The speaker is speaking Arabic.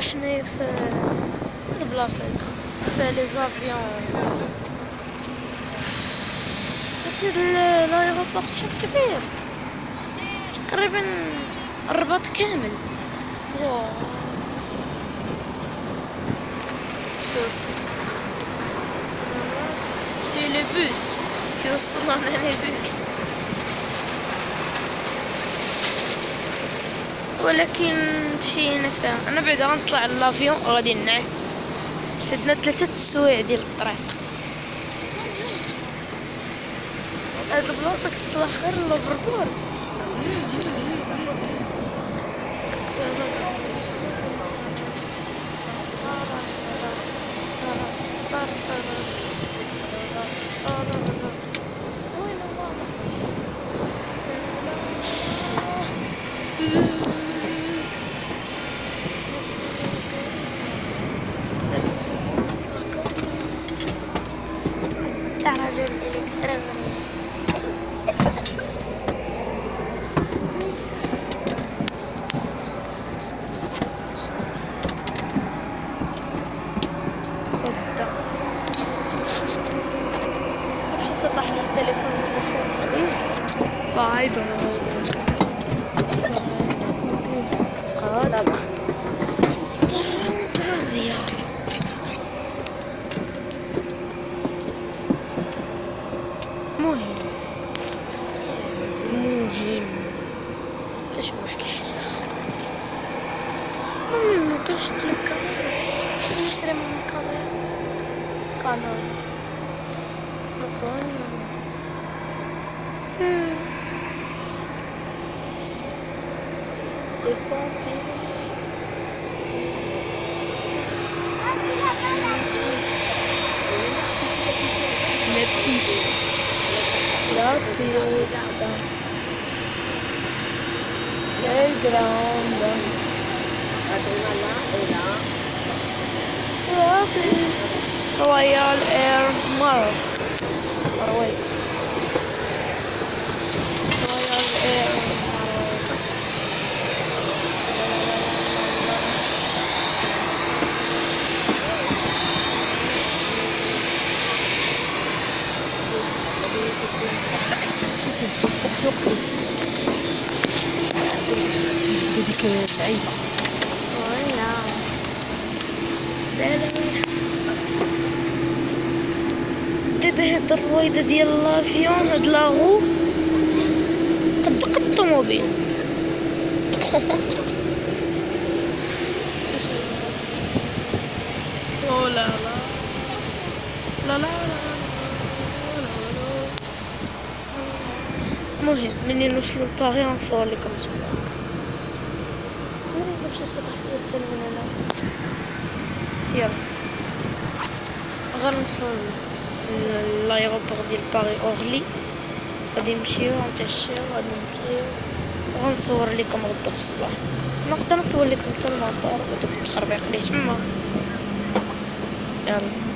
حنايا في هادي في les avions هادشي l'aéroport شحال كبير تقريبا الرباط كامل واو شوف les bus كيوصلونا les bus ولكن مشينا فيها أنا بعدا غنطلع لافيون غادي نعس. تدنا ثلاثة السوايع ديال الطريق. هاد البلاصة كتصلح غير لوفربورد وين ماما؟ صبح لي التليفون باي باي قادك زرزية مهم. مهم. باش واحد الحاجة مم، ممكن نشوف لك كاميرا. خصني نشري من كاميرا. the corner. Different people. La piste. La pista. El ground. La pista. Royal Air Maroc. Marruecos. Dit is Marruecos. هاد الرويضة ديال لافيون هاد لاغو. قد قد الطوموبيل لا لا لا لا المهم مني نوصلو لباغي غنصور لكم تما. مني نمشي صباح التلفون أنا يلا. غنوصل. l'aéroport ديال Paris Orly غادي نمشيو غنتعشاو غادي نمشيو وغنصور لكم غدا في الصباح نقدر نصور لكم حتى المطار وداك التخربيق اللي تما يلا